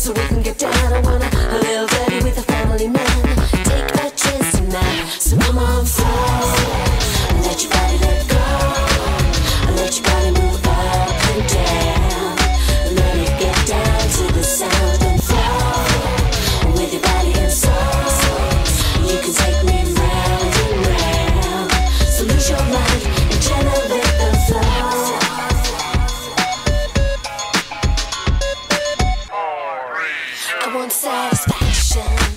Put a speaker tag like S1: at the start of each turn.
S1: so we can get down own satisfaction.